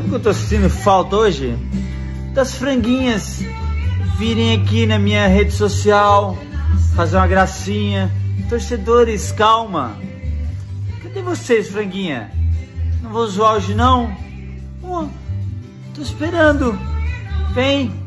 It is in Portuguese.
Sabe o que eu tô sentindo falta hoje? Das franguinhas virem aqui na minha rede social, fazer uma gracinha. Torcedores, calma. Cadê vocês, franguinha? Não vou zoar hoje não? Oh, tô esperando. Vem.